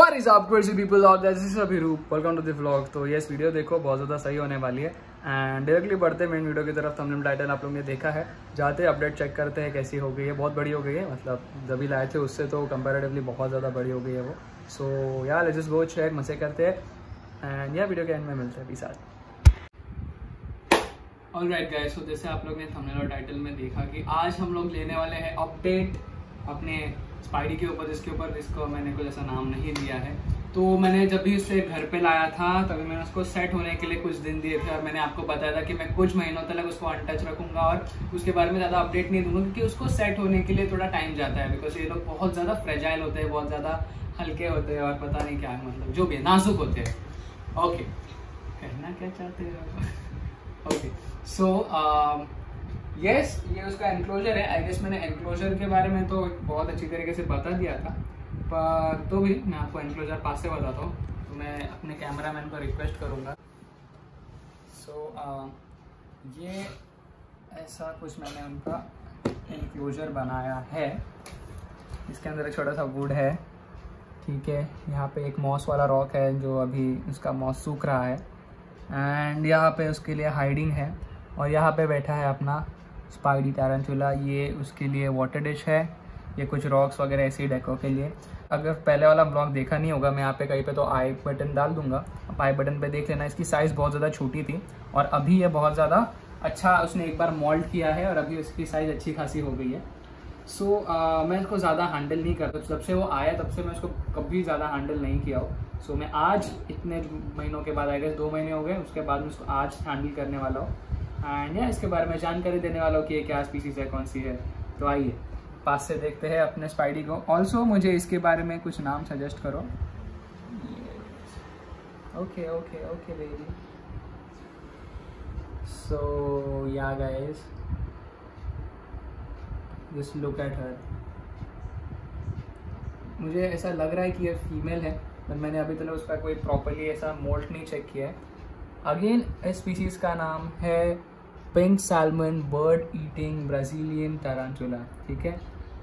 What is up, crazy people out there? This is Abhiroop. Welcome to the vlog. तो ये इस video देखो, बहुत ज़्यादा सही होने वाली है एंड डायरेक्टली बढ़ते मेन वीडियो की तरफ़ थंबनेल टाइटल आप लोग ने देखा है जाते अपडेट चेक करते हैं कैसी हो गई है बहुत बड़ी हो गई है मतलब जब भी लाए थे उससे तो कंपेरेटिवली बहुत ज़्यादा बड़ी हो गई है वो सो यार लेट्स गो चेक मज़े करते हैं एंड यह वीडियो के एंड में मिलते हैं पीस आज ऑल राइट गाइस तो जैसे आप लोग ने थंबनेल और टाइटल में देखा कि आज हम लोग लेने वाले हैं अपडेट अपने स्पाइडी के ऊपर, जिसके ऊपर इसको मैंने कोई ऐसा नाम नहीं दिया है। तो मैंने जब भी उसे घर पे लाया था, तभी मैंने उसको सेट होने के लिए कुछ दिन दिए थे और मैंने आपको बताया था कि मैं कुछ महीनों तक उसको अनटच रखूँगा और उसके बारे में ज़्यादा अपडेट नहीं दूँगा क्योंकि उसको सेट होने के लिए थोड़ा टाइम जाता है बिकॉज़ ये लोग बहुत ज़्यादा फ्रेजाइल होते हैं, बहुत ज़्यादा हल्के होते हैं और पता नहीं क्या मतलब जो भी नाजुक होते हैं। ओके कहना क्या चाहते हैं? ओके सो यस ये उसका एनक्लोजर है. आई गेस मैंने एनक्लोजर के बारे में तो बहुत अच्छी तरीके से बता दिया था. पर तो भी मैं आपको एनक्लोजर पास से बताता हूँ. तो मैं अपने कैमरा मैन को रिक्वेस्ट करूँगा. सो so, ये ऐसा कुछ मैंने उनका एनक्लोजर बनाया है. इसके अंदर एक छोटा सा वुड है. ठीक है. यहाँ पे एक मॉस वाला रॉक है जो अभी उसका मॉस सूख रहा है. एंड यहाँ पे उसके लिए हाइडिंग है. और यहाँ पे बैठा है अपना स्पाइडी टैरेंटुला ये उसके लिए वाटर डिश है। ये कुछ रॉक्स वगैरह ऐसे डेको के लिए। अगर पहले वाला ब्लॉग देखा नहीं होगा मैं यहाँ पे कहीं पे तो आई बटन डाल दूँगा। आप आई बटन पे देख लेना इसकी साइज़ बहुत ज़्यादा छोटी थी और अभी ये बहुत ज़्यादा अच्छा उसने एक बार मोल्ड किया है और अभी उसकी साइज़ अच्छी खासी हो गई है। सो so, uh, मैं इसको ज़्यादा हैंडल नहीं करता जब से वो आया तब से मैं उसको कभी ज़्यादा हैंडल नहीं किया। हो सो so, मैं आज इतने महीनों के बाद आएगा दो महीने हो गए उसके बाद मैं उसको आज हैंडल करने वाला हूँ। एंड या इसके बारे में जानकारी देने वाला कि ये क्या स्पीसीज है, कौन सी है? तो आइए, पास से देखते हैं अपने स्पाइडी को। ऑल्सो मुझे इसके बारे में कुछ नाम सजेस्ट करो। Okay okay okay baby so yeah guys just look at her मुझे ऐसा लग रहा है कि ये फीमेल है पर मैंने अभी तक उसका कोई प्रॉपरली ऐसा मोल्ट नहीं चेक किया है। अगेन इस स्पीसीज का नाम है pink salmon bird eating Brazilian tarantula ठीक है?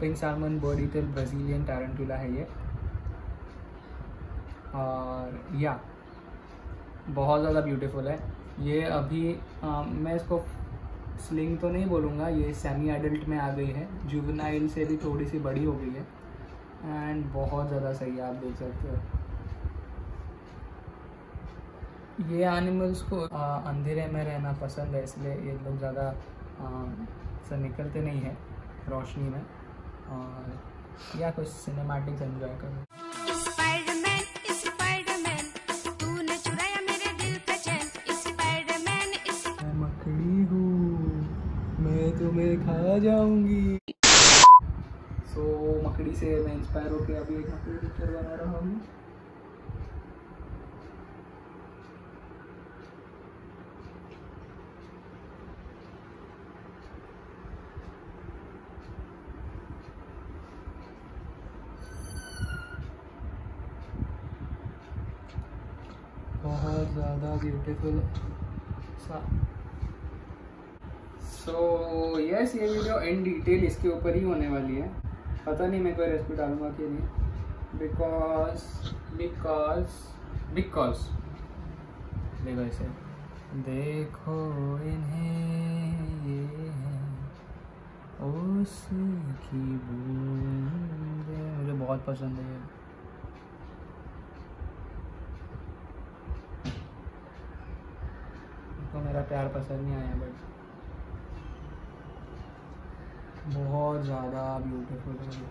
Pink salmon bird eating Brazilian tarantula है ये। और या बहुत ज़्यादा ब्यूटीफुल है। ये अभी आ, मैं इसको स्लिंग तो नहीं बोलूँगा ये सेमी एडल्ट में आ गई है। जुगनाइल से भी थोड़ी सी बड़ी हो गई है। एंड बहुत ज़्यादा सही है आप देख सकते हो। ये एनिमल्स को अंधेरे में रहना पसंद है इसलिए ये लोग ज़्यादा से निकलते नहीं हैं रोशनी में और या कुछ सिनेमैटिक्स एंजॉय करो मकड़ी हूँ मैं तुम्हें खा जाऊँगी। सो so, मकड़ी से मैं इंस्पायर होकर अभी एक मकड़ी पिक्चर बना रहा हूँ बहुत ज़्यादा ब्यूटीफुल सा सो यस ये वीडियो इन डिटेल इसके ऊपर ही होने वाली है। पता नहीं मैं कोई रेसिपी डालूँगा कि नहीं। बिकॉज़ बिकॉज़ बिकॉज़ देखो इसे। देखो इन्हें ये उसकी मुझे बहुत पसंद है ये तो मेरा प्यार पसंद नहीं आया बट बहुत ज़्यादा ब्यूटीफुल है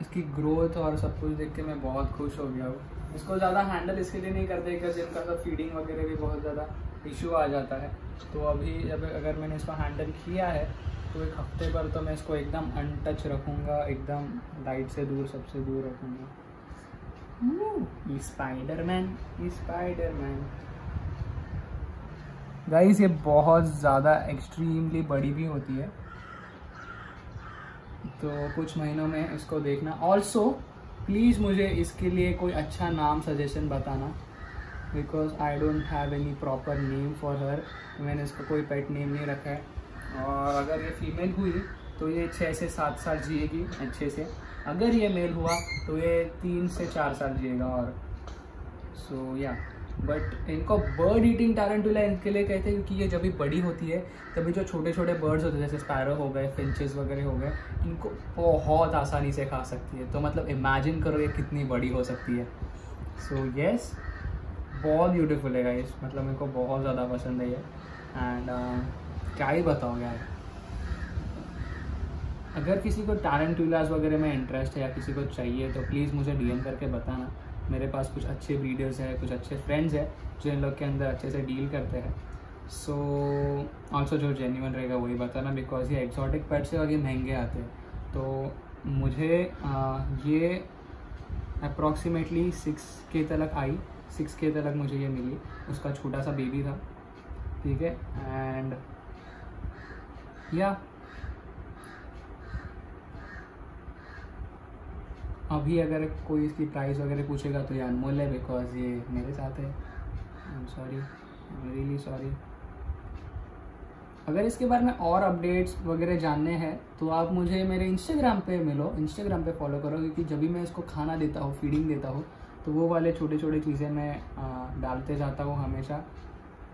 इसकी ग्रोथ और सब कुछ देख के मैं बहुत खुश हो गया हूँ। इसको ज़्यादा हैंडल इसके लिए नहीं करते क्योंकि इनका सब फीडिंग वगैरह भी बहुत ज़्यादा इशू आ जाता है। तो अभी जब अगर मैंने इसको हैंडल किया है तो एक हफ़्ते पर तो मैं इसको एकदम अनटच रखूँगा, एकदम लाइट से दूर, सबसे दूर रखूँगा। स्पाइडरमैन स्पाइडरमैन गाइस ये बहुत ज़्यादा एक्सट्रीमली बड़ी भी होती है। तो कुछ महीनों में इसको देखना। ऑल्सो प्लीज़ मुझे इसके लिए कोई अच्छा नाम सजेशन बताना। Because I don't have any proper name for her मैंने इसको कोई पेट नेम नहीं रखा है। और अगर ये फीमेल हुई तो ये छः से सात साल जिएगी अच्छे से। अगर ये मेल हुआ तो ये तीन से चार साल जिएगा और। सो so, या बट इनको बर्ड ईटिंग टैरेंटुला इनके लिए कहते हैं क्योंकि ये जब भी बड़ी होती है तभी जो छोटे छोटे बर्ड्स होते हैं जैसे स्पैरो हो गए फिंचेस वगैरह हो गए इनको बहुत आसानी से खा सकती है। तो मतलब इमेजिन करो ये कितनी बड़ी हो सकती है। सो so, येस yes, बहुत ब्यूटीफुल है गाइस मतलब मेरे को बहुत ज़्यादा पसंद है ये। एंड uh, क्या ही बताओ यार। अगर किसी को टैलेंटुलास वगैरह में इंटरेस्ट है या किसी को चाहिए तो प्लीज़ मुझे डीएम करके बताना। मेरे पास कुछ अच्छे वीडियोस हैं कुछ अच्छे फ्रेंड्स हैं जो इन लोग के अंदर अच्छे से डील करते हैं। सो ऑल्सो जो जेन्यून रहेगा वही बताना बिकॉज़ ये एक्जॉटिक पेट्स है और ये महँगे आते हैं। तो मुझे आ, ये अप्रॉक्सीमेटली सिक्स के तलक आई सिक्स के तलक मुझे ये मिली। उसका छोटा सा बेबी था ठीक है? एंड या अभी अगर कोई इसकी प्राइस वगैरह पूछेगा तो ये अनमोल है बिकॉज़ ये मेरे साथ है। I am sorry I really sorry अगर इसके बारे में और अपडेट्स वगैरह जानने हैं तो आप मुझे मेरे इंस्टाग्राम पे मिलो। इंस्टाग्राम पे फॉलो करो, क्योंकि जब भी मैं इसको खाना देता हूँ फीडिंग देता हूँ तो वो वाले छोटे छोटे चीज़ें मैं डालते जाता हूँ हमेशा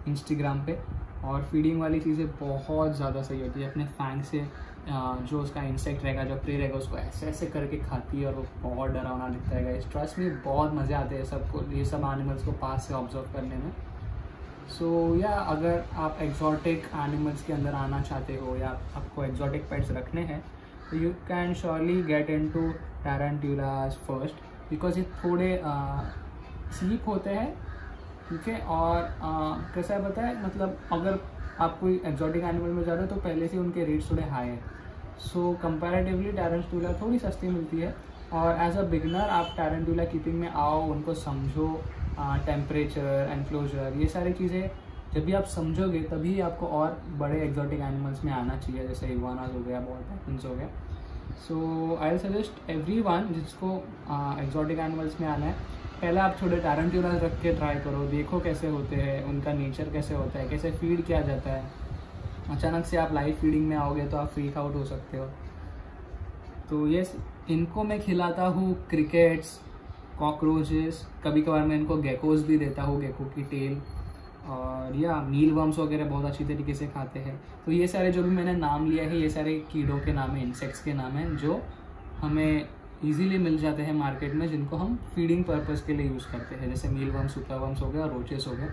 इंस्टाग्राम पे। और फीडिंग वाली चीज़ें बहुत ज़्यादा सही होती है। अपने फैंग से जो उसका इंसेक्ट रहेगा जो प्रे रहेगा उसको ऐसे ऐसे करके खाती है और वो बहुत डरावना दिखता है इस ट्रस्ट में बहुत मज़े आते हैं सबको ये सब एनिमल्स को पास से ऑब्ज़र्व करने में। सो so, या yeah, अगर आप एक्जॉटिक एनिमल्स के अंदर आना चाहते हो या आपको एक्जॉटिक पेट्स रखने हैं तो you can surely get into tarantulas first because ये थोड़े स्लीप होते हैं ठीक है? और कैसा पता मतलब अगर आप कोई एक्जॉटिक एनिमल में जा रहे हो तो पहले से उनके रेट्स थोड़े हाई हैं। सो कंपेरेटिवली टैरेंटूला थोड़ी सस्ती मिलती है। और एज अ बिगनर आप टैरेंटूला कीपिंग में आओ, उनको समझो टेम्परेचर एनक्लोजर ये सारी चीज़ें, जब भी आप समझोगे, तभी आपको और बड़े एक्जॉटिक एनिमल्स में आना चाहिए, जैसे इवानाज हो गया बॉल पैटन्स हो गया। So I suggest every one जिसको एक्जॉटिक एनिमल्स में आना है पहले आप थोड़े टैरेंटूलाज रख के ट्राई करो, देखो कैसे होते हैं, उनका नेचर कैसे होता है, कैसे फ़ीड किया जाता है। अचानक से आप लाइव फीडिंग में आओगे तो आप फ्रीक आउट हो सकते हो। तो ये इनको मैं खिलाता हूँ क्रिकेट्स कॉकरोचेस कभी कभार मैं इनको गेकोज भी देता हूँ गेको की टेल और या मील वर्म्स वगैरह बहुत अच्छी तरीके से खाते हैं। तो ये सारे जो भी मैंने नाम लिया है, ये सारे कीड़ों के नाम है इंसेक्ट्स के नाम हैं, जो हमें इजीली मिल जाते हैं मार्केट में, जिनको हम फीडिंग पर्पज़ के लिए यूज़ करते हैं। जैसे मील वर्म सुपर वर्म्स हो गया और रोचेस हो गए।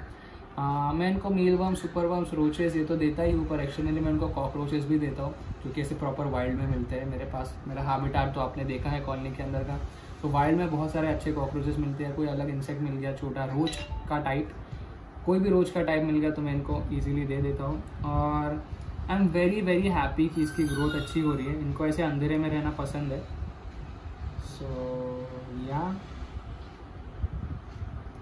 मैं इनको mealworm super worms roaches ये तो देता ही हूँ, पर एक्शनली मैं इनको कॉकरोचेस भी देता हूँ क्योंकि ऐसे प्रॉपर वाइल्ड में मिलते हैं। मेरे पास, मेरा हाबिटाट तो आपने देखा है कॉलोनी के अंदर का। तो वाइल्ड में बहुत सारे अच्छे कॉकरोचेस मिलते हैं। कोई अलग इंसेक्ट मिल गया, छोटा रोज का टाइप कोई भी रोज का टाइप मिल गया तो मैं इनको ईजिली दे देता हूँ। और I am very very happy कि इसकी ग्रोथ अच्छी हो रही है। इनको ऐसे अंधेरे में रहना पसंद है। सो या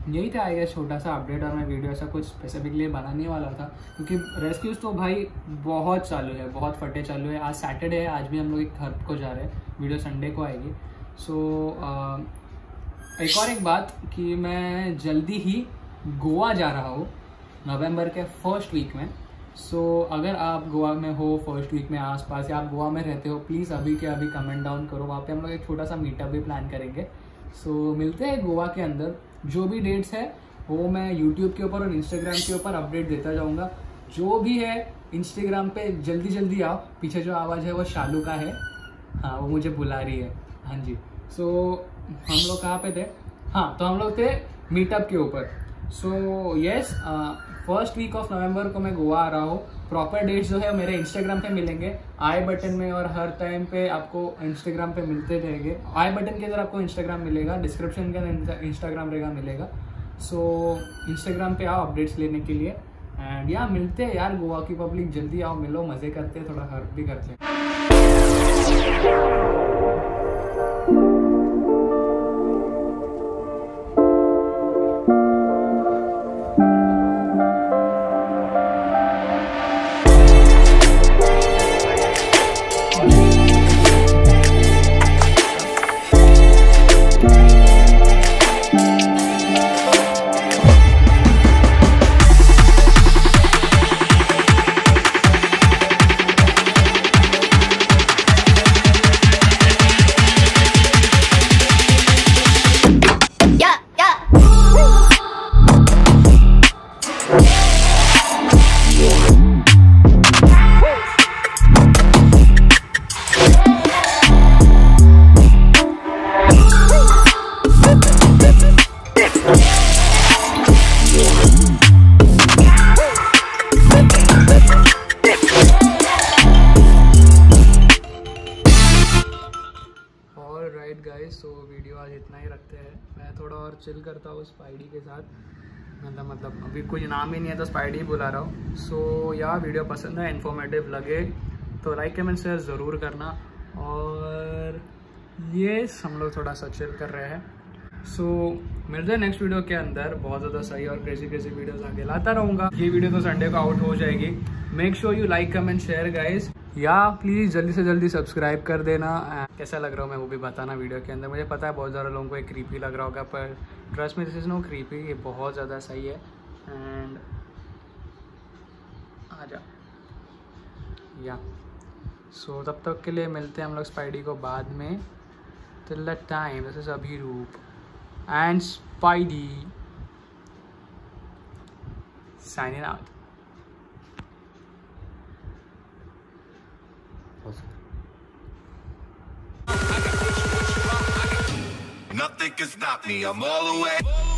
यही था आएगा छोटा सा अपडेट और मैं वीडियो ऐसा कुछ स्पेसिफिकली बनाने वाला था। क्योंकि रेस्क्यूज तो भाई बहुत चालू है बहुत फटे चालू है। आज सैटरडे है आज भी हम लोग एक घर को जा रहे हैं। वीडियो संडे को आएगी। सो so, uh, एक और एक बात कि मैं जल्दी ही गोवा जा रहा हूँ नवंबर के फ़र्स्ट वीक में। सो so, अगर आप गोवा में हो फ़र्स्ट वीक में आसपास या आप गोवा में रहते हो प्लीज़ अभी के अभी कमेंट डाउन करो। वहाँ पे हम लोग एक छोटा सा मीटअप भी प्लान करेंगे। सो so, मिलते हैं गोवा के अंदर। जो भी डेट्स है वो मैं यूट्यूब के ऊपर और इंस्टाग्राम के ऊपर अपडेट देता जाऊँगा। जो भी है इंस्टाग्राम पे जल्दी जल्दी आओ। पीछे जो आवाज़ है वो शालू का है। हाँ वो मुझे बुला रही है। हाँ जी। सो so, हम लोग कहाँ पे थे? हाँ तो हम लोग थे मीटअप के ऊपर। So yes first week of November को मैं गोवा आ रहा हूँ। प्रॉपर डेट्स जो है मेरे इंस्टाग्राम पे मिलेंगे। आई बटन में और हर टाइम पे आपको इंस्टाग्राम पे मिलते रहेंगे। आई बटन के अंदर आपको इंस्टाग्राम मिलेगा डिस्क्रिप्शन के अंदर इंस्टाग्राम रहेगा, मिलेगा। सो इंस्टाग्राम पे आओ अपडेट्स लेने के लिए। एंड या मिलते हैं यार गोवा की पब्लिक जल्दी आओ, मिलो, मज़े करते हैं, थोड़ा हर्ट भी करते हैं। और चिल करता हूँ स्पाइडी के साथ। मतलब मतलब अभी कुछ नाम ही नहीं है तो स्पाइडी बुला रहा हूँ। सो या वीडियो पसंद है इन्फॉर्मेटिव लगे तो लाइक कमेंट शेयर ज़रूर करना। और ये हम लोग थोड़ा सा चिल कर रहे हैं। सो so, मिलते हैं नेक्स्ट वीडियो के अंदर। बहुत ज़्यादा सही और क्रेजी क्रेजी वीडियोस आगे लाता रहूँगा। ये वीडियो तो संडे को आउट हो जाएगी। Make sure you like comment share guys yeah please जल्दी से जल्दी सब्सक्राइब कर देना। कैसा लग रहा हूँ मैं वो भी बताना वीडियो के अंदर। मुझे पता है बहुत ज़्यादा लोगों को एक क्रीपी लग रहा होगा, पर ट्रस्ट में दिस इज़ नो क्रीपी ये बहुत ज़्यादा सही है। एंड आ जा या। सो तब तक के लिए मिलते हैं हम लोग स्पाइडी को बाद में। Till the time this is अभी रूप and Spidey. Signing out. Nothing can stop me, I'm all the way.